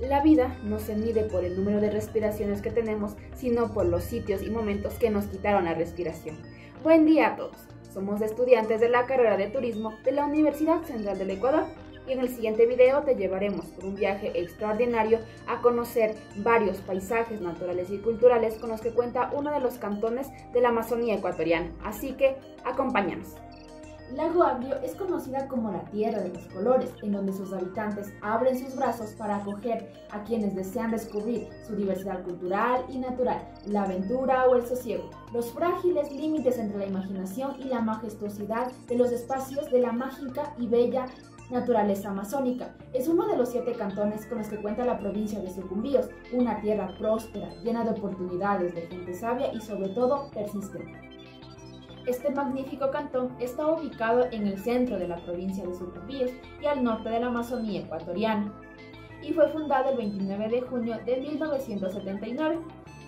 La vida no se mide por el número de respiraciones que tenemos, sino por los sitios y momentos que nos quitaron la respiración. Buen día a todos. Somos estudiantes de la carrera de turismo de la Universidad Central del Ecuador y en el siguiente video te llevaremos por un viaje extraordinario a conocer varios paisajes naturales y culturales con los que cuenta uno de los cantones de la Amazonía ecuatoriana. Así que acompáñanos. Lago Agrio es conocida como la tierra de los colores, en donde sus habitantes abren sus brazos para acoger a quienes desean descubrir su diversidad cultural y natural, la aventura o el sosiego, los frágiles límites entre la imaginación y la majestuosidad de los espacios de la mágica y bella naturaleza amazónica. Es uno de los siete cantones con los que cuenta la provincia de Sucumbíos, una tierra próspera, llena de oportunidades, de gente sabia y sobre todo persistente. Este magnífico cantón está ubicado en el centro de la provincia de Sucumbíos y al norte de la Amazonía ecuatoriana, y fue fundado el 29 de junio de 1979.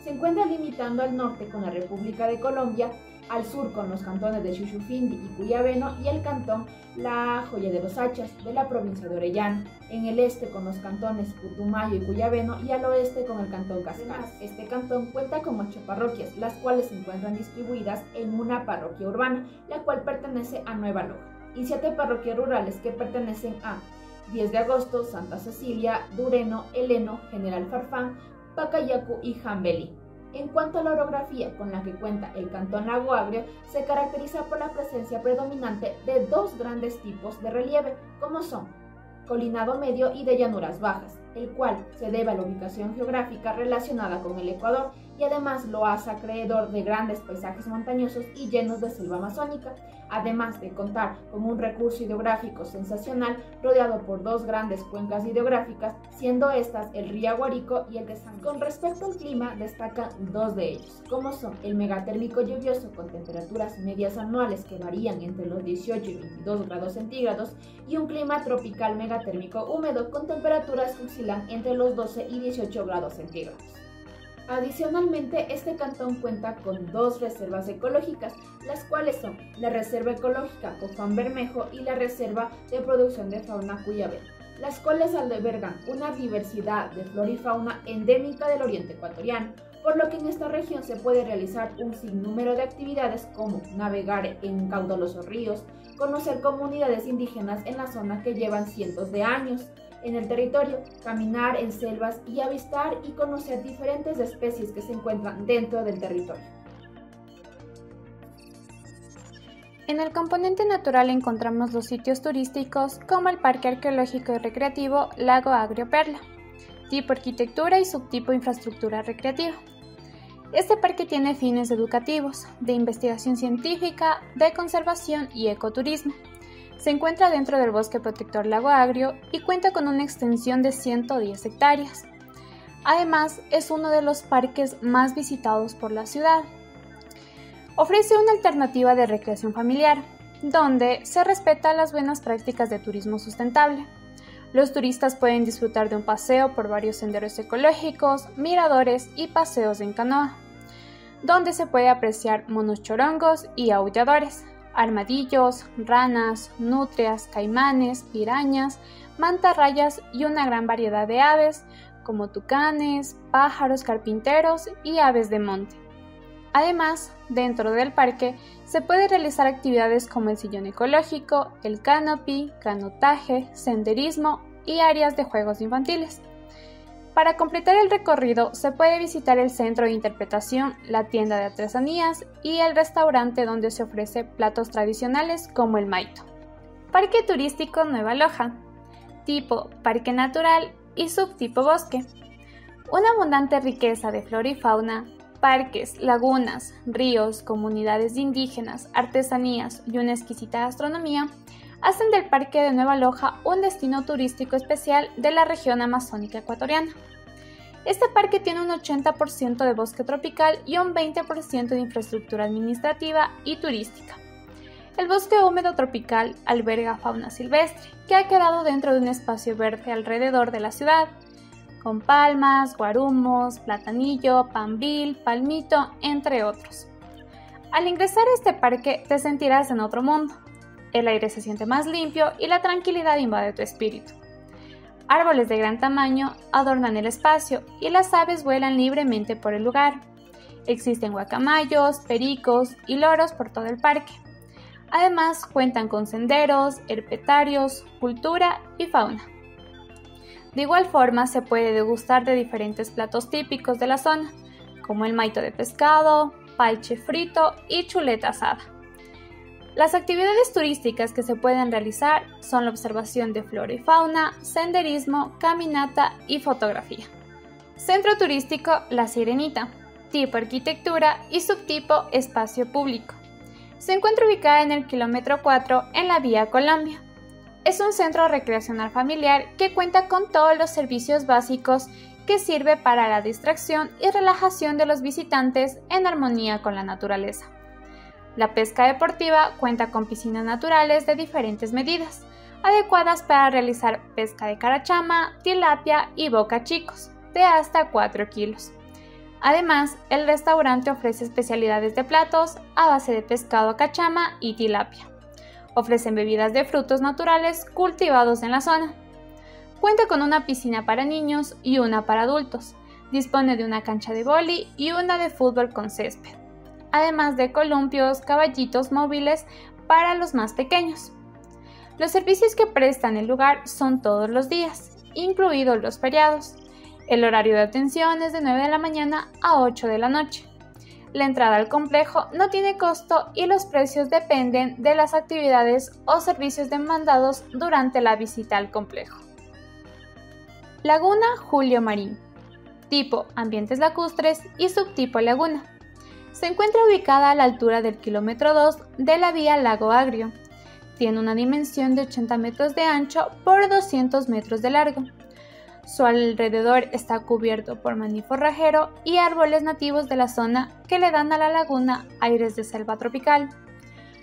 Se encuentra limitando al norte con la República de Colombia al sur con los cantones de Chuchufindi y Cuyabeno y el cantón La Joya de los Hachas de la provincia de Orellana, en el este con los cantones Putumayo y Cuyabeno y al oeste con el cantón Cascas. Este cantón cuenta con ocho parroquias, las cuales se encuentran distribuidas en una parroquia urbana, la cual pertenece a Nueva Loja, y siete parroquias rurales que pertenecen a 10 de agosto, Santa Cecilia, Dureno, Heleno, General Farfán, Pacayacu y Jambeli. En cuanto a la orografía con la que cuenta el Cantón Lago Agrio, se caracteriza por la presencia predominante de dos grandes tipos de relieve, como son colinado medio y de llanuras bajas, el cual se debe a la ubicación geográfica relacionada con el Ecuador y además lo hace acreedor de grandes paisajes montañosos y llenos de selva amazónica, además de contar con un recurso hidrográfico sensacional rodeado por dos grandes cuencas hidrográficas, siendo estas el río Aguarico y el de San. Con respecto al clima, destacan dos de ellos, como son el megatérmico lluvioso con temperaturas medias anuales que varían entre los 18 y 22 grados centígrados y un clima tropical megatérmico húmedo con temperaturas que oscilan entre los 12 y 18 grados centígrados. Adicionalmente, este cantón cuenta con dos reservas ecológicas, las cuales son la Reserva Ecológica Cofán Bermejo y la Reserva de Producción de Fauna Cuyabel, las cuales albergan una diversidad de flora y fauna endémica del oriente ecuatoriano, por lo que en esta región se puede realizar un sinnúmero de actividades como navegar en caudalosos ríos, conocer comunidades indígenas en la zona que llevan cientos de años, en el territorio, caminar en selvas y avistar y conocer diferentes especies que se encuentran dentro del territorio. En el componente natural encontramos los sitios turísticos como el Parque Arqueológico y Recreativo Lago Agrio Perla, tipo arquitectura y subtipo infraestructura recreativa. Este parque tiene fines educativos, de investigación científica, de conservación y ecoturismo se encuentra dentro del bosque protector Lago Agrio y cuenta con una extensión de 110 hectáreas. Además, es uno de los parques más visitados por la ciudad. Ofrece una alternativa de recreación familiar, donde se respetan las buenas prácticas de turismo sustentable. Los turistas pueden disfrutar de un paseo por varios senderos ecológicos, miradores y paseos en canoa, donde se puede apreciar monos chorongos y aulladores, armadillos, ranas, nutrias, caimanes, pirañas, mantarrayas y una gran variedad de aves como tucanes, pájaros carpinteros y aves de monte. Además, dentro del parque se puede realizar actividades como el sillón ecológico, el canopy, canotaje, senderismo y áreas de juegos infantiles. Para completar el recorrido se puede visitar el centro de interpretación, la tienda de artesanías y el restaurante donde se ofrece platos tradicionales como el maito. Parque turístico Nueva Loja, tipo parque natural y subtipo bosque. Una abundante riqueza de flora y fauna, parques, lagunas, ríos, comunidades indígenas, artesanías y una exquisita gastronomía hacen del Parque de Nueva Loja un destino turístico especial de la región amazónica ecuatoriana. Este parque tiene un 80% de bosque tropical y un 20% de infraestructura administrativa y turística. El bosque húmedo tropical alberga fauna silvestre, que ha quedado dentro de un espacio verde alrededor de la ciudad, con palmas, guarumos, platanillo, pambil, palmito, entre otros. Al ingresar a este parque te sentirás en otro mundo, el aire se siente más limpio y la tranquilidad invade tu espíritu. árboles de gran tamaño adornan el espacio y las aves vuelan libremente por el lugar. Existen guacamayos, pericos y loros por todo el parque. Además, cuentan con senderos, herpetarios, cultura y fauna. De igual forma, se puede degustar de diferentes platos típicos de la zona, como el maito de pescado, paiche frito y chuleta asada. Las actividades turísticas que se pueden realizar son la observación de flora y fauna, senderismo, caminata y fotografía. Centro turístico La Sirenita, tipo arquitectura y subtipo espacio público. Se encuentra ubicada en el kilómetro 4 en la vía Colombia. Es un centro recreacional familiar que cuenta con todos los servicios básicos que sirve para la distracción y relajación de los visitantes en armonía con la naturaleza. La pesca deportiva cuenta con piscinas naturales de diferentes medidas, adecuadas para realizar pesca de carachama, tilapia y boca chicos, de hasta 4 kilos. Además, el restaurante ofrece especialidades de platos a base de pescado cachama y tilapia. Ofrecen bebidas de frutos naturales cultivados en la zona. Cuenta con una piscina para niños y una para adultos. Dispone de una cancha de boli y una de fútbol con césped además de columpios, caballitos móviles para los más pequeños. Los servicios que prestan el lugar son todos los días, incluidos los feriados. El horario de atención es de 9 de la mañana a 8 de la noche. La entrada al complejo no tiene costo y los precios dependen de las actividades o servicios demandados durante la visita al complejo. Laguna Julio Marín. Tipo ambientes lacustres y subtipo laguna se encuentra ubicada a la altura del kilómetro 2 de la vía Lago Agrio. Tiene una dimensión de 80 metros de ancho por 200 metros de largo. Su alrededor está cubierto por maní forrajero y árboles nativos de la zona que le dan a la laguna aires de selva tropical.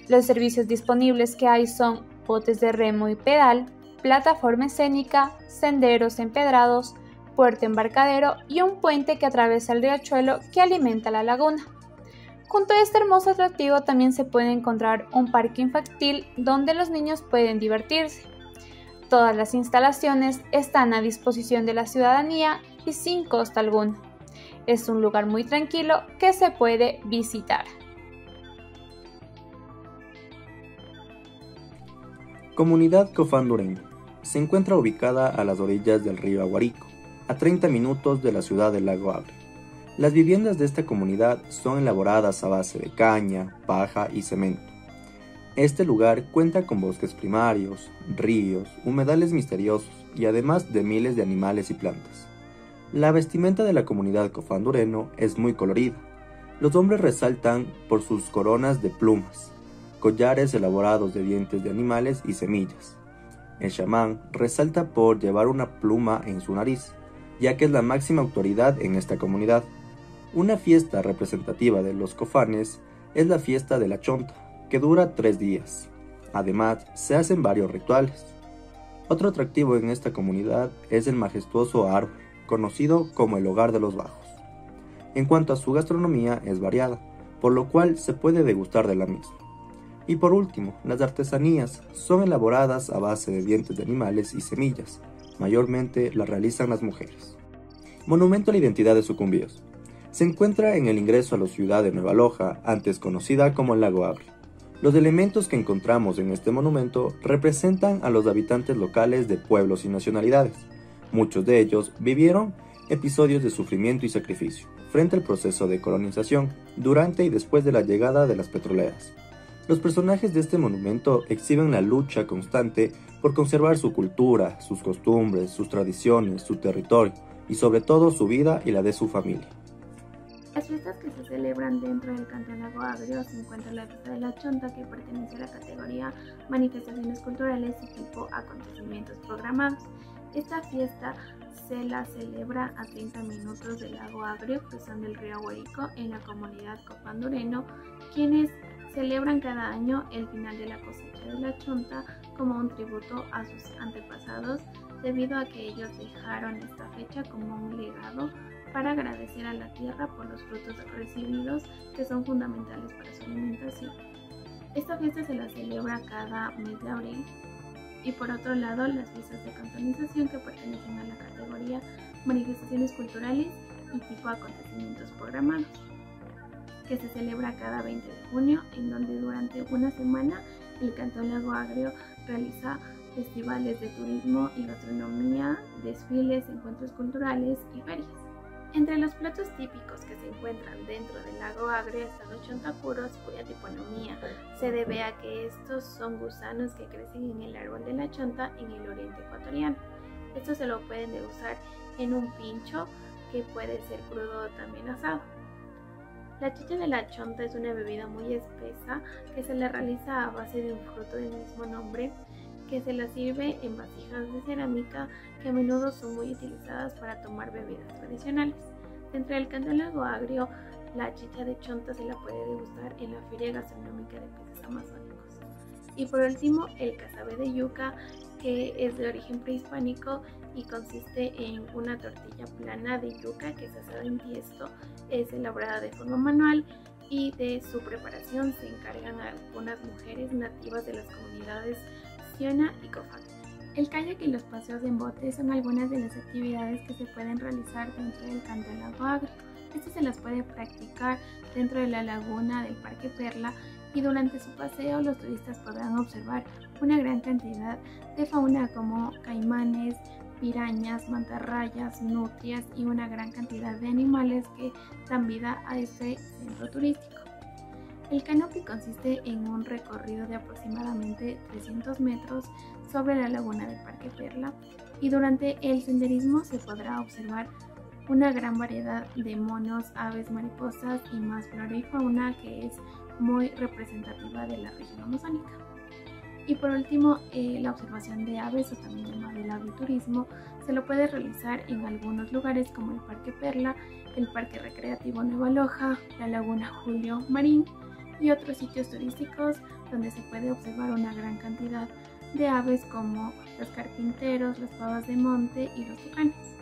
Los servicios disponibles que hay son botes de remo y pedal, plataforma escénica, senderos empedrados, puerto embarcadero y un puente que atraviesa el riachuelo que alimenta la laguna. Junto a este hermoso atractivo también se puede encontrar un parque infantil donde los niños pueden divertirse. Todas las instalaciones están a disposición de la ciudadanía y sin costo alguno. Es un lugar muy tranquilo que se puede visitar. Comunidad Cofán Se encuentra ubicada a las orillas del río Aguarico, a 30 minutos de la ciudad del Lago Abre. Las viviendas de esta comunidad son elaboradas a base de caña, paja y cemento. Este lugar cuenta con bosques primarios, ríos, humedales misteriosos y además de miles de animales y plantas. La vestimenta de la comunidad cofandureno es muy colorida. Los hombres resaltan por sus coronas de plumas, collares elaborados de dientes de animales y semillas. El chamán resalta por llevar una pluma en su nariz, ya que es la máxima autoridad en esta comunidad. Una fiesta representativa de los cofanes es la fiesta de la chonta, que dura tres días. Además, se hacen varios rituales. Otro atractivo en esta comunidad es el majestuoso árbol, conocido como el hogar de los bajos. En cuanto a su gastronomía es variada, por lo cual se puede degustar de la misma. Y por último, las artesanías son elaboradas a base de dientes de animales y semillas, mayormente las realizan las mujeres. Monumento a la identidad de sucumbíos se encuentra en el ingreso a la ciudad de Nueva Loja, antes conocida como el Lago Agrio. Los elementos que encontramos en este monumento representan a los habitantes locales de pueblos y nacionalidades. Muchos de ellos vivieron episodios de sufrimiento y sacrificio frente al proceso de colonización, durante y después de la llegada de las petroleras. Los personajes de este monumento exhiben la lucha constante por conservar su cultura, sus costumbres, sus tradiciones, su territorio y sobre todo su vida y la de su familia. Las fiestas que se celebran dentro del Cantón Lago Agrio se encuentra la fiesta de la Chonta que pertenece a la categoría manifestaciones culturales y tipo acontecimientos programados. Esta fiesta se la celebra a 30 minutos del lago Agrio cruzando el río Huerico en la comunidad Copandureno, quienes celebran cada año el final de la cosecha de la chonta como un tributo a sus antepasados debido a que ellos dejaron esta fecha como un legado para agradecer a la tierra por los frutos recibidos que son fundamentales para su alimentación. Esta fiesta se la celebra cada mes de abril y por otro lado las visas de cantonización que pertenecen a la categoría manifestaciones culturales y tipo acontecimientos programados, que se celebra cada 20 de junio, en donde durante una semana el Cantón Lago Agrio realiza festivales de turismo y gastronomía, desfiles, encuentros culturales y ferias. Entre los platos típicos que se encuentran dentro del lago Agrio están los chontacuros, cuya tiponomía se debe a que estos son gusanos que crecen en el árbol de la chonta en el oriente ecuatoriano. Esto se lo pueden usar en un pincho que puede ser crudo o también asado. La chicha de la chonta es una bebida muy espesa que se le realiza a base de un fruto del mismo nombre que se la sirve en vasijas de cerámica que a menudo son muy utilizadas para tomar bebidas tradicionales. Dentro del cantálago agrio, la chicha de chonta se la puede degustar en la Feria Gastronómica de Peces Amazónicos. Y por último, el cazabe de yuca, que es de origen prehispánico y consiste en una tortilla plana de yuca que es asada en tiesto, es elaborada de forma manual y de su preparación se encargan algunas mujeres nativas de las comunidades Y. El kayak y los paseos en bote son algunas de las actividades que se pueden realizar dentro del canto del lago Agrio. Esto se las puede practicar dentro de la laguna del Parque Perla y durante su paseo los turistas podrán observar una gran cantidad de fauna como caimanes, pirañas, mantarrayas, nutrias y una gran cantidad de animales que dan vida a este centro turístico. El canopy consiste en un recorrido de aproximadamente 300 metros sobre la laguna del Parque Perla y durante el senderismo se podrá observar una gran variedad de monos, aves, mariposas y más flora y fauna que es muy representativa de la región amazónica. Y por último, eh, la observación de aves o también llamado el aviturismo se lo puede realizar en algunos lugares como el Parque Perla, el Parque Recreativo Nueva Loja, la Laguna Julio Marín y otros sitios turísticos donde se puede observar una gran cantidad de aves como los carpinteros, las pavas de monte y los tucanes.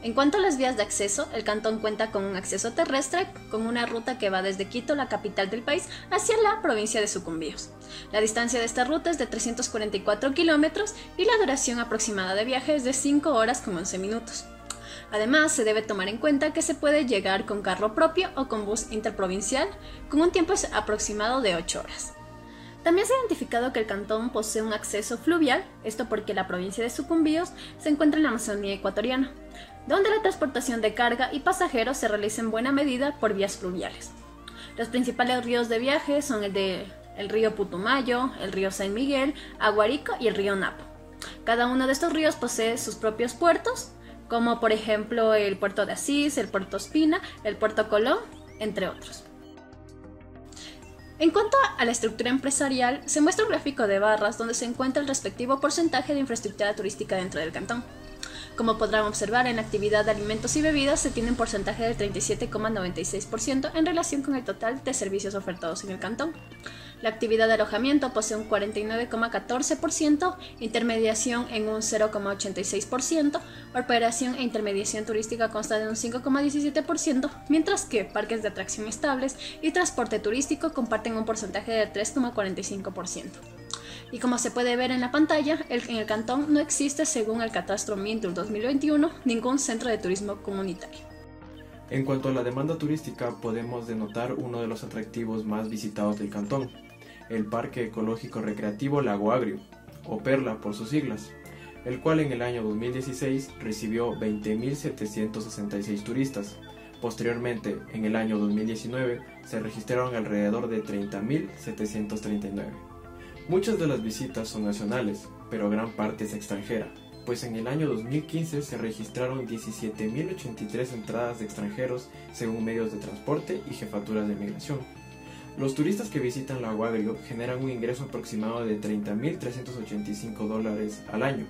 En cuanto a las vías de acceso, el cantón cuenta con un acceso terrestre con una ruta que va desde Quito, la capital del país, hacia la provincia de Sucumbíos. La distancia de esta ruta es de 344 kilómetros y la duración aproximada de viaje es de 5 horas con 11 minutos. Además, se debe tomar en cuenta que se puede llegar con carro propio o con bus interprovincial con un tiempo aproximado de 8 horas. También se ha identificado que el cantón posee un acceso fluvial, esto porque la provincia de Sucumbíos se encuentra en la Amazonía ecuatoriana, donde la transportación de carga y pasajeros se realiza en buena medida por vías fluviales. Los principales ríos de viaje son el de el río Putumayo, el río San Miguel, Aguarico y el río Napo. Cada uno de estos ríos posee sus propios puertos como por ejemplo el puerto de Asís, el puerto Espina, el puerto Colón, entre otros. En cuanto a la estructura empresarial, se muestra un gráfico de barras donde se encuentra el respectivo porcentaje de infraestructura turística dentro del cantón. Como podrán observar, en la actividad de alimentos y bebidas se tiene un porcentaje del 37,96% en relación con el total de servicios ofertados en el cantón. La actividad de alojamiento posee un 49,14%, intermediación en un 0,86%, operación e intermediación turística consta de un 5,17%, mientras que parques de atracción estables y transporte turístico comparten un porcentaje de 3,45%. Y como se puede ver en la pantalla, en el cantón no existe, según el catastro Mintur 2021, ningún centro de turismo comunitario. En cuanto a la demanda turística, podemos denotar uno de los atractivos más visitados del cantón, el Parque Ecológico Recreativo Lago Agrio, o Perla por sus siglas, el cual en el año 2016 recibió 20.766 turistas. Posteriormente, en el año 2019, se registraron alrededor de 30.739. Muchas de las visitas son nacionales, pero gran parte es extranjera, pues en el año 2015 se registraron 17.083 entradas de extranjeros según medios de transporte y jefaturas de migración. Los turistas que visitan Lago Agrio generan un ingreso aproximado de 30.385 dólares al año.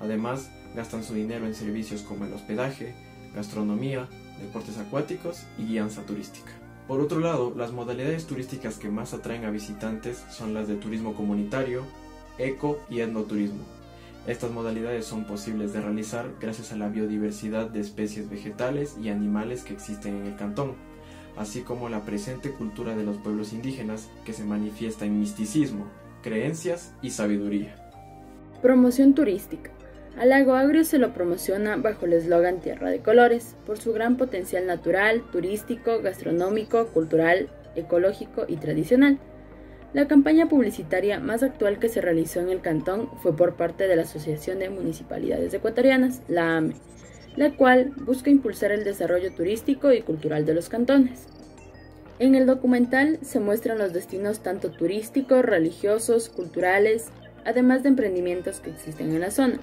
Además, gastan su dinero en servicios como el hospedaje, gastronomía, deportes acuáticos y guianza turística. Por otro lado, las modalidades turísticas que más atraen a visitantes son las de turismo comunitario, eco y etnoturismo. Estas modalidades son posibles de realizar gracias a la biodiversidad de especies vegetales y animales que existen en el cantón así como la presente cultura de los pueblos indígenas que se manifiesta en misticismo, creencias y sabiduría. Promoción turística. Al lago Agrio se lo promociona bajo el eslogan Tierra de Colores, por su gran potencial natural, turístico, gastronómico, cultural, ecológico y tradicional. La campaña publicitaria más actual que se realizó en el cantón fue por parte de la Asociación de Municipalidades Ecuatorianas, la AME, la cual busca impulsar el desarrollo turístico y cultural de los cantones. En el documental se muestran los destinos tanto turísticos, religiosos, culturales, además de emprendimientos que existen en la zona.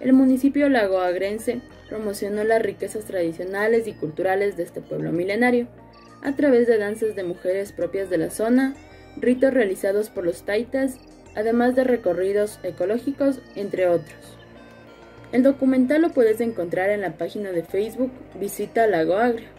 El municipio lagoagrense promocionó las riquezas tradicionales y culturales de este pueblo milenario, a través de danzas de mujeres propias de la zona, ritos realizados por los taitas, además de recorridos ecológicos, entre otros. El documental lo puedes encontrar en la página de Facebook Visita Lago Agrio.